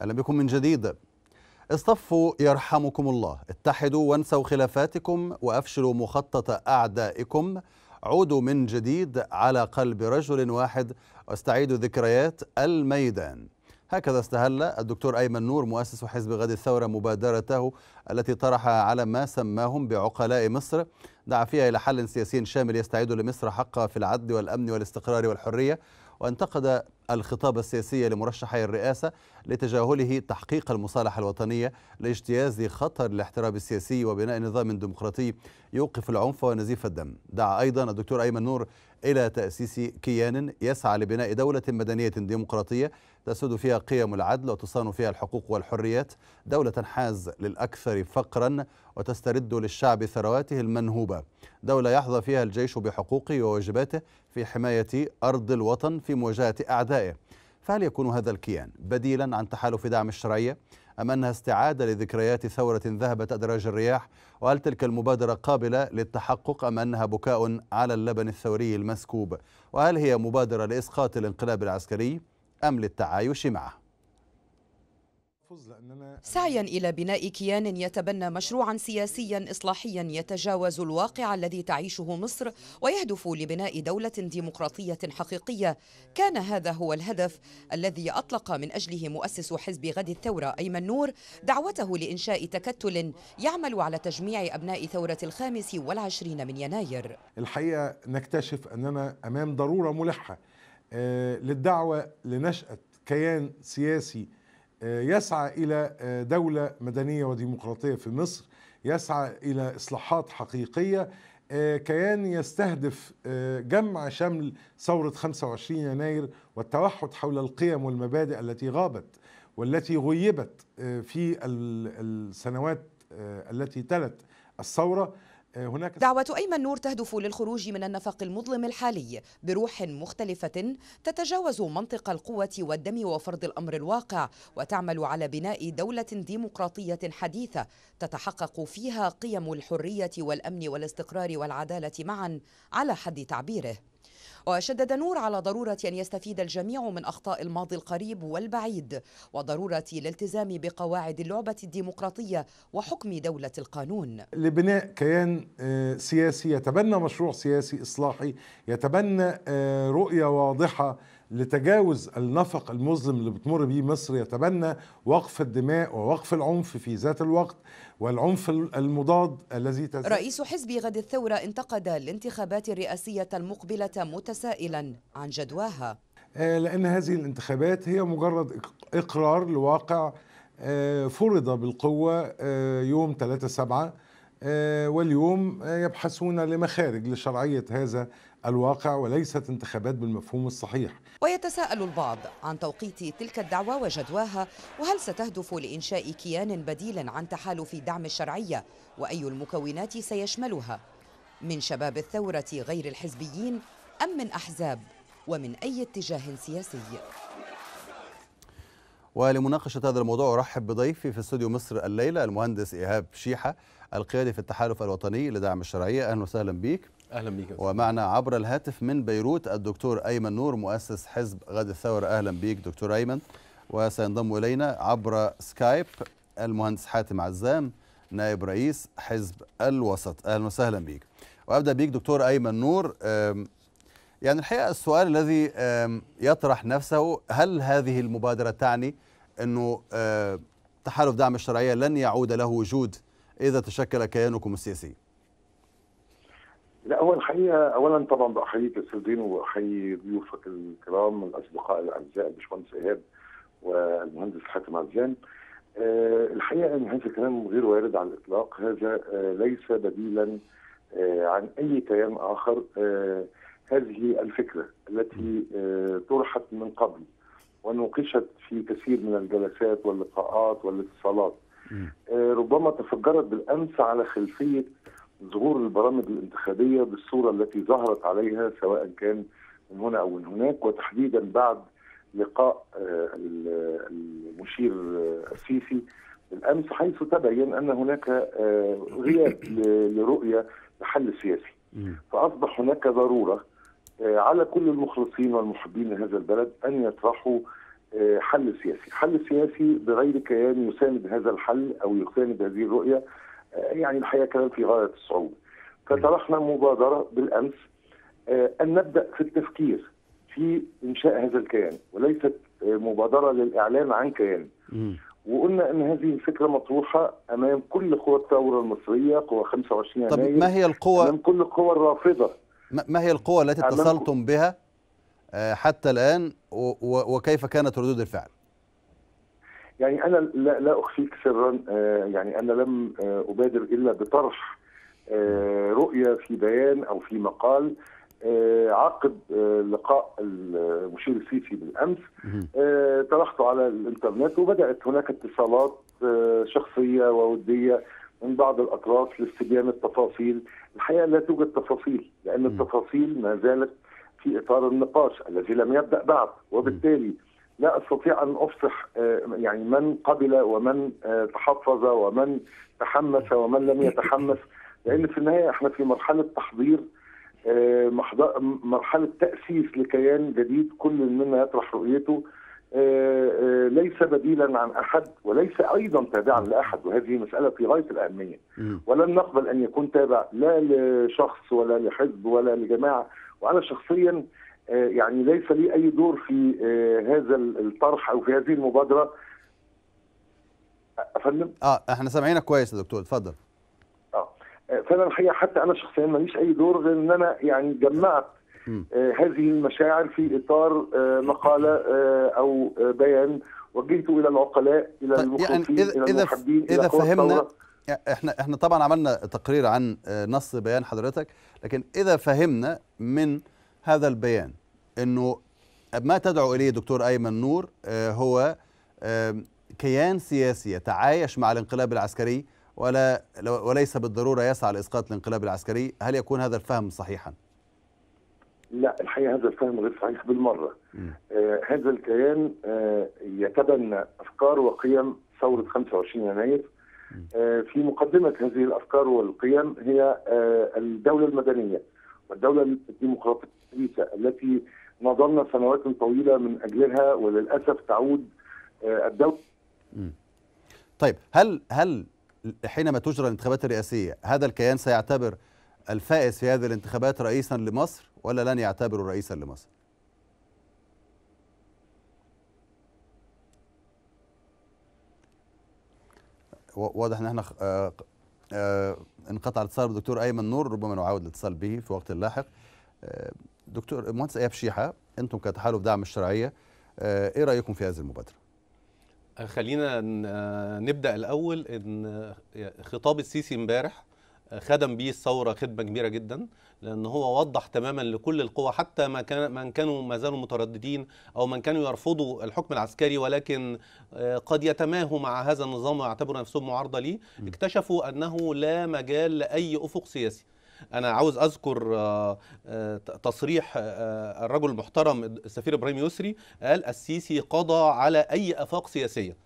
أهلا بكم من جديد؟ اصطفوا يرحمكم الله. اتحدوا وانسوا خلافاتكم وأفشلوا مخطط أعدائكم. عودوا من جديد على قلب رجل واحد. واستعيدوا ذكريات الميدان. هكذا استهل الدكتور أيمن نور مؤسس حزب غد الثورة مبادرته التي طرح على ما سماهم بعقلاء مصر. دعا فيها إلى حل سياسي شامل يستعيد لمصر حقها في العدل والأمن والاستقرار والحرية. وانتقد الخطاب السياسي لمرشحي الرئاسة لتجاهله تحقيق المصالحة الوطنية لاجتياز خطر الاحتراب السياسي وبناء نظام ديمقراطي يوقف العنف ونزيف الدم. دعا أيضا الدكتور أيمن نور إلى تأسيس كيان يسعى لبناء دولة مدنية ديمقراطية تسود فيها قيم العدل وتصان فيها الحقوق والحريات دولة حاز للأكثر فقرا وتسترد للشعب ثرواته المنهوبة. دولة يحظى فيها الجيش بحقوقه وواجباته في حماية أرض الوطن في مواجهة أعدائه فهل يكون هذا الكيان بديلا عن تحالف دعم الشرعية؟ أم أنها استعادة لذكريات ثورة ذهبت أدراج الرياح؟ وهل تلك المبادرة قابلة للتحقق أم أنها بكاء على اللبن الثوري المسكوب؟ وهل هي مبادرة لإسقاط الانقلاب العسكري أم للتعايش معه؟ سعيا إلى بناء كيان يتبنى مشروعا سياسيا إصلاحيا يتجاوز الواقع الذي تعيشه مصر ويهدف لبناء دولة ديمقراطية حقيقية. كان هذا هو الهدف الذي أطلق من أجله مؤسس حزب غد الثورة أيمن نور دعوته لإنشاء تكتل يعمل على تجميع أبناء ثورة الخامس والعشرين من يناير. الحقيقة نكتشف أننا أمام ضرورة ملحة للدعوة لنشأة كيان سياسي يسعى إلى دولة مدنية وديمقراطية في مصر يسعى إلى إصلاحات حقيقية كيان يستهدف جمع شمل ثورة 25 يناير والتوحد حول القيم والمبادئ التي غابت والتي غيبت في السنوات التي تلت الثورة. هناك دعوة أيمن نور تهدف للخروج من النفق المظلم الحالي بروح مختلفة تتجاوز منطق القوة والدم وفرض الأمر الواقع وتعمل على بناء دولة ديمقراطية حديثة تتحقق فيها قيم الحرية والأمن والاستقرار والعدالة معا على حد تعبيره. وشدد نور على ضرورة أن يستفيد الجميع من أخطاء الماضي القريب والبعيد وضرورة الالتزام بقواعد اللعبة الديمقراطية وحكم دولة القانون. لبناء كيان سياسي يتبنى مشروع سياسي إصلاحي يتبنى رؤية واضحة لتجاوز النفق المظلم اللي بتمر به مصر يتبنى وقف الدماء ووقف العنف في ذات الوقت والعنف المضاد الذي تزال رئيس حزب غد الثورة انتقد الانتخابات الرئاسية المقبلة متسائلا عن جدواها. لأن هذه الانتخابات هي مجرد إقرار لواقع فرض بالقوة يوم 3 سبعة واليوم يبحثون لمخارج لشرعية هذا الواقع وليست انتخابات بالمفهوم الصحيح. ويتساءل البعض عن توقيت تلك الدعوة وجدواها وهل ستهدف لإنشاء كيان بديل عن تحالف دعم الشرعية؟ وأي المكونات سيشملها؟ من شباب الثورة غير الحزبيين أم من أحزاب؟ ومن أي اتجاه سياسي؟ ولمناقشة هذا الموضوع أرحب بضيفي في استوديو مصر الليلة المهندس إيهاب شيحة القيادي في التحالف الوطني لدعم الشرعية. أهلا وسهلا بيك أهلا بيك ومعنا عبر الهاتف من بيروت الدكتور أيمن نور مؤسس حزب غد الثورة. أهلا بيك دكتور أيمن. وسينضم إلينا عبر سكايب المهندس حاتم عزام نائب رئيس حزب الوسط. أهلا وسهلا بيك. وأبدأ بيك دكتور أيمن نور. يعني الحقيقة السؤال الذي يطرح نفسه هل هذه المبادرة تعني إنه تحالف دعم الشرعية لن يعود له وجود إذا تشكل كيانكم السياسي؟ لا هو الحقيقة اولا طبعا بحييك أستاذ دين وبحيي ضيوفك الكرام الاصدقاء الأعزاء الباشمهندس إيهاب والمهندس حاتم عزام أه الحقيقة إن هذا الكلام غير وارد على الإطلاق. هذا أه ليس بديلا أه عن أي كيان آخر. أه هذه الفكرة التي أه طرحت من قبل ونوقشت في كثير من الجلسات واللقاءات والاتصالات. أه ربما تفجرت بالأمس على خلفية ظهور البرامج الانتخابية بالصورة التي ظهرت عليها سواء كان من هنا أو من هناك وتحديدا بعد لقاء المشير السيسي بالأمس حيث تبين أن هناك غياب لرؤية لحل سياسي. فأصبح هناك ضرورة على كل المخلصين والمحبين لهذا البلد أن يطرحوا آه، حل سياسي، حل سياسي بغير كيان يساند هذا الحل أو يساند هذه الرؤية آه، يعني الحقيقة كلام في غاية الصعوبه. فطرحنا مبادره بالأمس آه، أن نبدأ في التفكير في إنشاء هذا الكيان وليست آه، مبادرة للإعلان عن كيان. وقلنا أن هذه الفكرة مطروحة أمام كل قوى الثورة المصرية قوى 25 طب يناير ما هي القوى أمام كل القوى الرافضة ما هي القوى التي. اتصلتم بها آه، حتى و- وكيف كانت ردود الفعل يعني أنا لا, لا أخفيك سرا آه، يعني أنا لم آه، أبادر إلا بطرح آه، رؤية في بيان أو في مقال عقب لقاء المشير السيسي بالأمس. طرحته على الإنترنت وبدأت هناك اتصالات شخصية وودية من بعض الأطراف لاستبيان التفاصيل. الحقيقة لا توجد تفاصيل لأن. التفاصيل ما زالت في إطار النقاش الذي لم يبدأ بعد وبالتالي لا أستطيع أن أفصح آه، يعني من قبل ومن آه، تحفظ ومن تحمس ومن لم يتحمس. لأن في النهاية إحنا في مرحلة تحضير آه، مرحلة تأسيس لكيان جديد كل منا يطرح رؤيته. ليس بديلا عن أحد وليس أيضا تابعا لأحد وهذه مسألة في غاية الأهمية. ولن نقبل أن يكون تابع لا لشخص ولا لحزب ولا لجماعة. وأنا شخصيا يعني ليس لي أي دور في آه، هذا الطرح أو في هذه المبادرة أفندم آه إحنا سامعينك كويس يا دكتور اتفضل آه آه، فأنا الحقيقة حتى أنا شخصيا ماليش أي دور غير إن أنا يعني جمعت. آه، هذه المشاعر في إطار آه، مقالة آه، أو آه، بيان وجهته إلى العقلاء إلى طيب، يعني المخلصين إذا- إلى إذا- المحبين إذا إلى قوى فهمنا. إحنا إحنا طبعا عملنا تقرير عن آه، نص بيان حضرتك لكن إذا فهمنا من هذا البيان إنه ما تدعو إليه دكتور أيمن نور آه، هو آم، كيان سياسي يتعايش مع الانقلاب العسكري ولا وليس بالضرورة يسعى لإسقاط الانقلاب العسكري. هل يكون هذا الفهم صحيحا؟ لا الحقيقة هذا الفهم غير صحيح بالمرة. آه هذا الكيان آه يتبنى أفكار وقيم ثورة 25 يناير. آه في مقدمة هذه الأفكار والقيم هي آه الدولة المدنية والدولة الديمقراطية التي نظرنا سنوات طويلة من أجلها وللأسف تعود آه الدولة طيب هل هل حينما تجرى الانتخابات الرئاسية هذا الكيان سيعتبر الفائز في هذه الانتخابات رئيسا لمصر ولا لن يعتبره رئيسا لمصر؟ واضح إن إحنا آه، آه، انقطع الاتصال بالدكتور أيمن نور ربما نعاود الاتصال به في وقت لاحق. آه، دكتور مهندس اياب شيحة أنتم كتحالف دعم الشرعية آه، إيه رأيكم في هذه المبادرة؟ خلينا ن- نبدأ الأول إن خطاب السيسي امبارح خدم بيه الثورة خدمة كبيرة جدا لأن هو وضح تماما لكل القوى حتى ما كان من كانوا ما زالوا مترددين أو من كانوا يرفضوا الحكم العسكري ولكن آه، قد يتماهوا مع هذا النظام ويعتبروا نفسهم معارضة ليه. اكتشفوا أنه لا مجال لأي أفق سياسي. أنا عاوز أذكر آه، آه، تصريح آه، الرجل المحترم السفير إبراهيم يسري قال السيسي قضى على أي أفاق سياسية.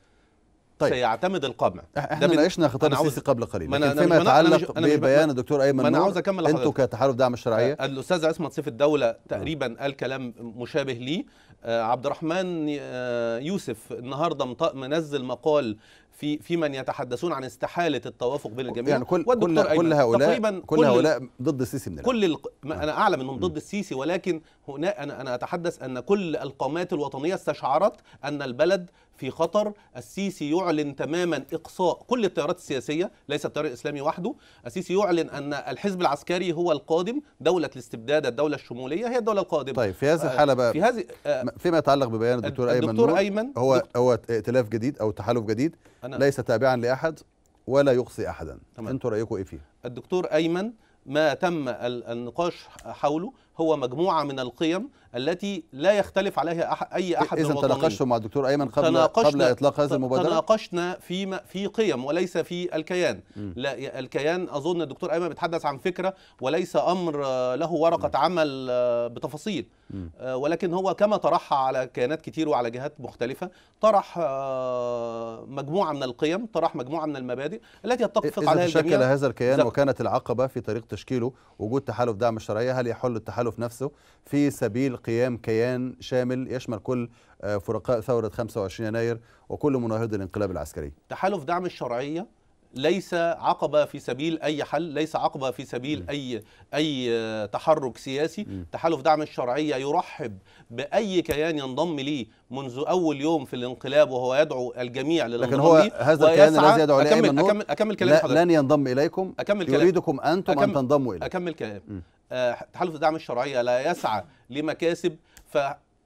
طيب. سيعتمد القمع. إحنا بن- ناقشنا خطاب السيسي قبل قليل لكن أنا فيما يتعلق ببيان الدكتور أيمن نور عاوز أنتم لحضرتك. كتحالف دعم الشرعية. الأستاذ عصمت سيف الدولة تقريبا قال كلام مشابه ليه. عبد الرحمن آه، يوسف النهارده منزل مقال في في من يتحدثون عن استحالة التوافق بين الجميع. يعني كل كل. كل هؤلاء تقريبا كل هؤلاء ضد السيسي من الآن. كل الق... ما أنا أعلم انهم ضد السيسي ولكن هنا أنا أنا أتحدث أن كل القامات الوطنية استشعرت أن البلد في خطر السيسي يعلن تماما إقصاء كل التيارات السياسية ليس التيار الإسلامي وحده. السيسي يعلن أن الحزب العسكري هو القادم. دولة الاستبداد الدولة الشمولية هي الدولة القادمة. طيب في هذه الحالة بقى في هذه آه، فيما يتعلق ببيان الدكتور أيمن الدكتور أيمن هو دكتور- هو ائتلاف جديد أو تحالف جديد أنا ليس تابعا لأحد ولا يقصي احدا. أنتم رأيكم إيه فيه الدكتور أيمن ما تم ال- النقاش حوله هو مجموعة من القيم التي لا يختلف عليها أي أحد إذا تناقشتم مع الدكتور أيمن قبل تناقشنا- قبل إطلاق هذه المبادرة؟ تناقشنا في م- في قيم وليس في الكيان. م. لا الكيان أظن الدكتور أيمن بيتحدث عن فكرة وليس أمر له ورقة عمل آه، بتفاصيل. م. آه، ولكن هو كما طرحها على كيانات كتير وعلى جهات مختلفة طرح آه، مجموعة من القيم طرح مجموعة من المبادئ التي يتفق عليها تشكل الجميع. هذا الكيان وكانت العقبة في طريق تشكيله وجود تحالف دعم الشرعيه هل يحل التحالف نفسه؟ في سبيل قيام كيان شامل يشمل كل آه، فرقاء ثورة 25 يناير وكل مناهضي الانقلاب العسكري. تحالف دعم الشرعية ليس عقبة في سبيل أي حل ليس عقبة في سبيل أي أي آه، تحرك سياسي. تحالف دعم الشرعية يرحب بأي كيان ينضم ليه منذ أول يوم في الانقلاب وهو يدعو الجميع للانضمام لكن هو هذا الكيان الذي يدعو لأيمن اكمل نور اكمل أكمل كلام لا حضرتك. لن ينضم إليكم أكمل كلام. يريدكم أنتم أن أكمل- تنضموا إليه. أكمل كلام. م. آه، تحالف دعم الشرعية لا يسعى لمكاسب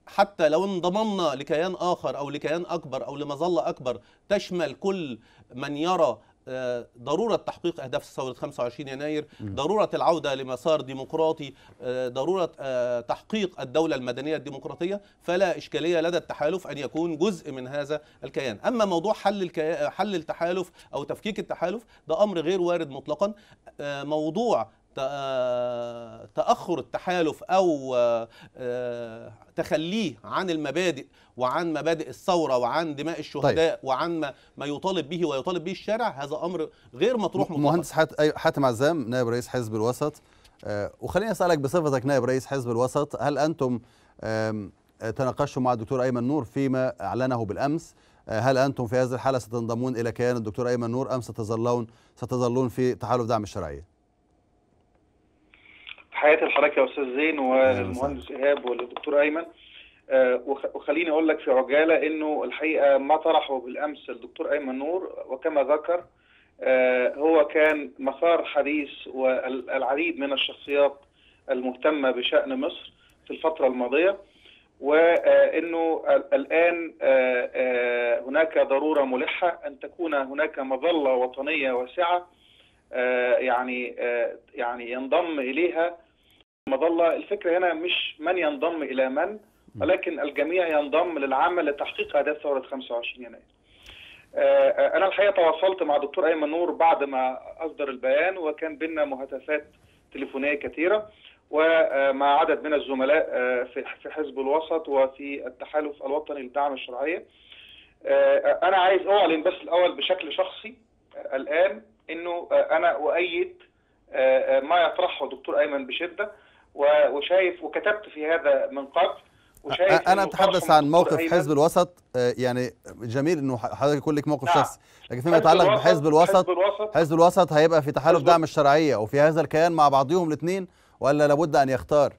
فحتى لو انضممنا لكيان آخر أو لكيان أكبر أو لمظلة أكبر تشمل كل من يرى ضرورة تحقيق أهداف ثورة 25 يناير ضرورة العودة لمسار ديمقراطي آه، ضرورة آه، تحقيق الدولة المدنية الديمقراطية فلا إشكالية لدى التحالف أن يكون جزء من هذا الكيان. أما موضوع حل الكي... حل التحالف أو تفكيك التحالف ده أمر غير وارد مطلقا. آه، موضوع آه، تأخر التحالف أو آه، آه، تخليه عن المبادئ وعن مبادئ الثورة وعن دماء الشهداء طيب. وعن ما, ما يطالب به ويطالب به الشارع هذا أمر غير مطروح مطلقا مهندس حاتم عزام نائب رئيس حزب الوسط وخليني أسألك بصفتك نائب رئيس حزب الوسط هل آه، تناقشتم مع الدكتور أيمن نور فيما أعلنه بالأمس آه، هل أنتم في هذه الحالة ستنضمون إلى كيان الدكتور أيمن نور أم ستظلون ستظلون في تحالف دعم الشرعية؟ تحياتي لحضرتك يا أستاذ زين والمهندس إيهاب والدكتور أيمن. آه، وخ- وخليني أقول لك في عجالة إنه الحقيقة ما طرحه بالأمس الدكتور أيمن نور وكما ذكر آه، هو كان مسار حديث والعديد من الشخصيات المهتمة بشأن مصر في الفترة الماضية وإنه الآن آه، هناك ضرورة ملحة أن تكون هناك مظلة وطنية واسعة يعني يعني ينضم إليها مظله الفكرة هنا مش من ينضم إلى من ولكن الجميع ينضم للعمل لتحقيق أهداف ثورة 25 يناير. آه، أنا الحقيقة تواصلت مع دكتور أيمن نور بعد ما أصدر البيان وكان بينا مهاتفات تليفونية كثيرة ومع عدد من الزملاء آه، في حزب الوسط وفي التحالف الوطني للدعم الشرعية. آه، أنا عايز أعلن بس الأول بشكل شخصي آه، الآن إنه آه، أنا أؤيد آه، آه، ما يطرحه دكتور أيمن بشدة وشايف وكتبت في هذا من قبل وشايف أنا أتحدث عن موقف حزب الوسط آه، يعني جميل إنه حضرتك يكون لك موقف نعم. شخصي لكن فيما يتعلق بحزب الوسط حزب الوسط حزب الوسط هيبقى في تحالف دعم الشرعية وفي هذا الكيان مع بعضهم الاثنين ولا لابد أن يختار؟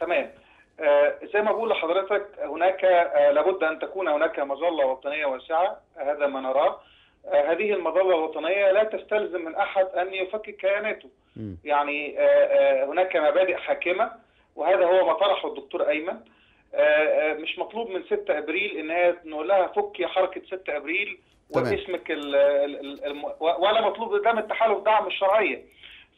تمام آه، زي ما بقول لحضرتك هناك آه، لابد أن تكون هناك مظلة وطنية واسعة هذا ما نراه هذه المظلة الوطنية لا تستلزم من أحد أن يفكك كياناته. يعني آه، آه، هناك مبادئ حاكمة وهذا هو ما طرحه الدكتور أيمن آه، مش مطلوب من 6 أبريل إن هي نقول لها فكي حركة 6 أبريل. واسمك ال ولا مطلوب ده من التحالف دعم الشرعيه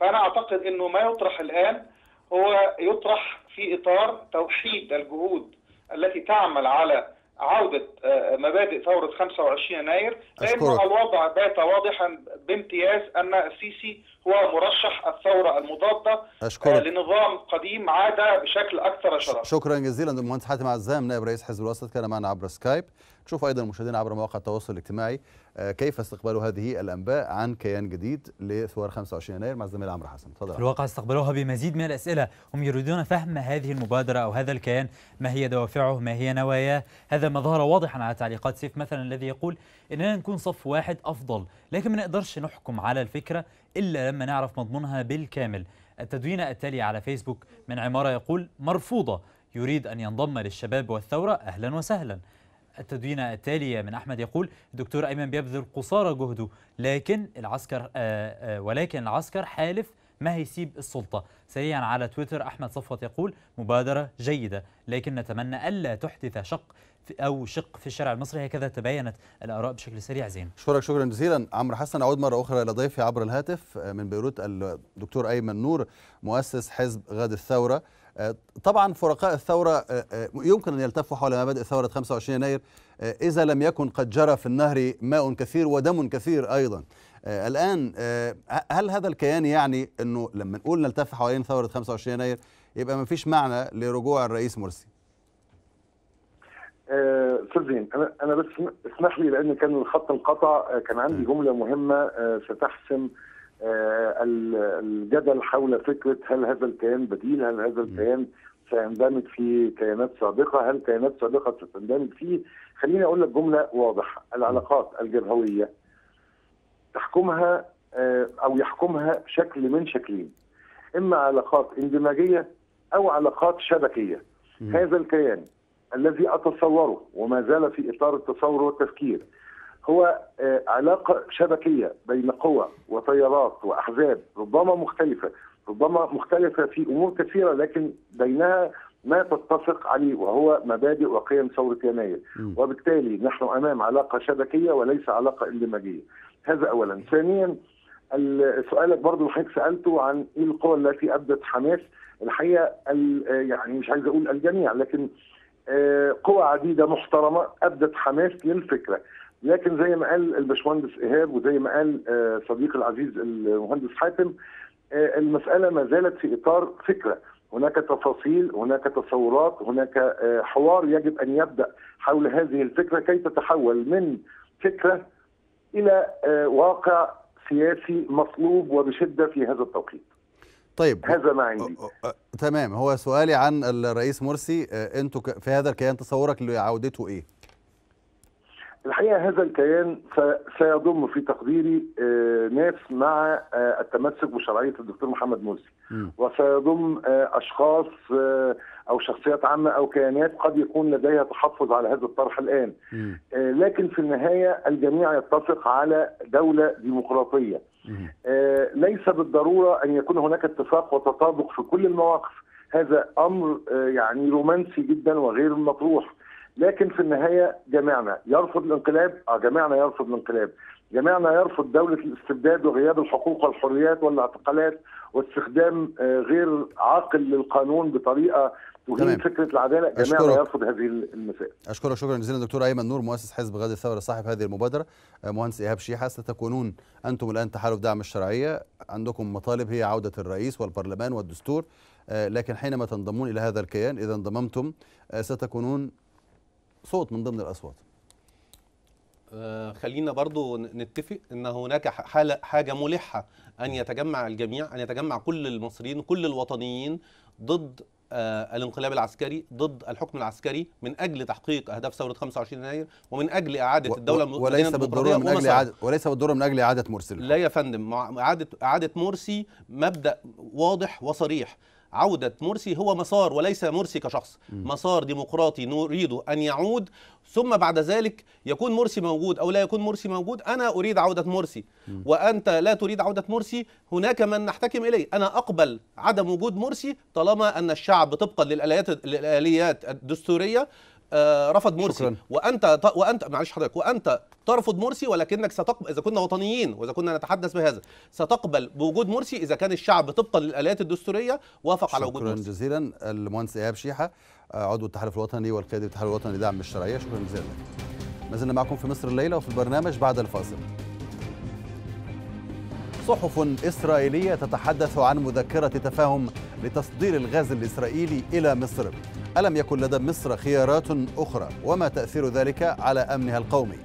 فأنا أعتقد إنه ما يطرح الآن هو يطرح في إطار توحيد الجهود التي تعمل على عودة آه، مبادئ ثورة 25 يناير أشكرك. الوضع بات واضحا بامتياز أن السيسي هو مرشح الثورة المضادة آه، اشكرك لنظام قديم عاد بشكل أكثر شرف. شكرا جزيلا للمهندس حاتم عزام نائب رئيس حزب الوسط كان معنا عبر سكايب. نشوف أيضا المشاهدين عبر مواقع التواصل الاجتماعي آه، كيف استقبلوا هذه الأنباء عن كيان جديد لثوار 25 يناير. مع الزميل عمرو حسن. تفضل. في الواقع استقبلوها بمزيد من الأسئلة. هم يريدون فهم هذه المبادرة أو هذا الكيان. ما هي دوافعه؟ ما هي نواياه؟ هذا ما ظهر واضحا على تعليقات سيف مثلا الذي يقول إننا نكون صف واحد أفضل لكن ما نقدرش نحكم على الفكرة إلا لما نعرف مضمونها بالكامل. التدوين التالي على فيسبوك من عمارة يقول مرفوضة. يريد أن ينضم للشباب والثورة. أهلا وسهلا. التدوين التالي من أحمد يقول الدكتور أيمن بيبذل قصارى جهده لكن العسكر آآ آآ ولكن العسكر حالف ما هيسيب السلطة. سريعا على تويتر أحمد صفوت يقول مبادرة جيدة لكن نتمنى ألا تحدث شق أو شق في الشارع المصري. هكذا تباينت الآراء بشكل سريع. زين. اشكرك شكرا جزيلا. عمرو حسن أعود مرة أخرى إلى ضيفي عبر الهاتف آه، من بيروت الدكتور أيمن نور مؤسس حزب غد الثورة. آه، طبعا فرقاء الثورة آه، يمكن أن يلتفوا حول مبادئ ثورة 25 يناير إذا لم يكن قد جرى في النهر ماء كثير ودم كثير أيضا. آه، الآن آه، هل هذا الكيان يعني إنه لما نقول نلتف حوالين ثورة 25 يناير يبقى ما فيش معنى لرجوع الرئيس مرسي؟ آه، أستاذ زين أنا أنا بس اسمح لي لأن كان الخط انقطع كان عندي جملة مهمة ستحسم ال- الجدل حول فكرة هل هذا الكيان بديل هل هذا الكيان سيندمج في كيانات سابقة هل كيانات سابقة ستندمج فيه؟ خليني أقول لك جملة واضحة العلاقات الجبهوية. تحكمها آه، أو يحكمها شكل من شكلين إما علاقات اندماجية أو علاقات شبكية مم. هذا الكيان الذي أتصوره وما زال في إطار التصور والتفكير هو آه، علاقة شبكية بين قوى وتيارات وأحزاب ربما مختلفة ربما مختلفة في أمور كثيرة لكن بينها ما تتفق عليه وهو مبادئ وقيم ثورة يناير. وبالتالي نحن أمام علاقة شبكية وليس علاقة اندماجية هذا اولا. ثانيا ال- سؤالك برضو اللي حضرتك سألته عن إيه القوى التي أبدت حماس. الحقيقة ال- يعني مش عايز أقول الجميع لكن آه، قوى عديدة محترمة أبدت حماس للفكرة. لكن زي ما قال الباشمهندس إيهاب وزي ما قال آه، صديقي العزيز المهندس حاتم آه، المسألة ما زالت في إطار فكرة. هناك تفاصيل هناك تصورات هناك حوار يجب أن يبدأ حول هذه الفكرة كي تتحول من فكرة إلى آه، واقع سياسي مطلوب وبشدة في هذا التوقيت. طيب. هذا ما عندي. تمام. هو سؤالي عن الرئيس مرسي آه، أنتوا في هذا الكيان تصورك لعودته إيه؟ الحقيقة هذا الكيان سيضم في تقديري آه، ناس مع التمسك بشرعية الدكتور محمد مرسي. وسيضم أشخاص أو شخصيات عامة أو كيانات قد يكون لديها تحفظ على هذا الطرح الآن. مم. آه، لكن في النهاية الجميع يتفق على دولة ديمقراطية. آه، ليس بالضرورة أن يكون هناك اتفاق وتطابق في كل المواقف. هذا أمر آه، يعني رومانسي جدا وغير مطروح. لكن في النهاية جميعنا يرفض الانقلاب. آه جميعنا يرفض الانقلاب. جميعنا يرفض دولة الاستبداد وغياب الحقوق والحريات والاعتقالات واستخدام آه، غير عاقل للقانون بطريقة تمام. تهين فكرة العدالة أشكرك. يرفض هذه المسائل. أشكرك. شكرا جزيلا دكتور أيمن نور مؤسس حزب غد الثورة صاحب هذه المبادرة. آه، مهندس إيهاب شيحة ستكونون أنتم الآن تحالف دعم الشرعية. عندكم مطالب هي عودة الرئيس والبرلمان والدستور. آه، لكن حينما تنضمون إلى هذا الكيان إذا انضممتم ستكونون صوت من ضمن الأصوات. خلينا برضو نتفق إن هناك ح- حالة حاجة ملحة أن يتجمع الجميع أن يتجمع كل المصريين كل الوطنيين ضد آه، الانقلاب العسكري ضد الحكم العسكري من أجل تحقيق أهداف ثورة 25 يناير ومن أجل الدولة و- وليس بالضرورة من أجل. اعاده وليس بالضرورة من أجل إعادة مرسي لا يا فندم إعادة إعادة مرسي مبدأ واضح وصريح عودة مرسي هو مسار وليس مرسي كشخص. مسار ديمقراطي نريد أن يعود ثم بعد ذلك يكون مرسي موجود أو لا يكون مرسي موجود أنا أريد عودة مرسي. وأنت لا تريد عودة مرسي هناك من نحتكم إليه. أنا أقبل عدم وجود مرسي طالما أن الشعب طبقا للآليات الدستورية. رفض مرسي شكراً. وأنت وأنت معلش حضرتك وأنت ترفض مرسي ولكنك ستقبل إذا كنا وطنيين وإذا كنا نتحدث بهذا ستقبل بوجود مرسي إذا كان الشعب طبقا للآليات الدستورية وافق على وجود شكرا مرسي جزيلا. المهندس إيهاب شيحة آه، عضو التحالف الوطني والقيادي الاتحاد الوطني لدعم الشرعية. شكرا جزيلا. ما زلنا معكم في مصر الليلة وفي البرنامج بعد الفاصل. صحف إسرائيلية تتحدث عن مذكرة تفاهم لتصدير الغاز الإسرائيلي إلى مصر. ألم يكن لدى مصر خيارات أخرى؟ وما تأثير ذلك على أمنها القومي؟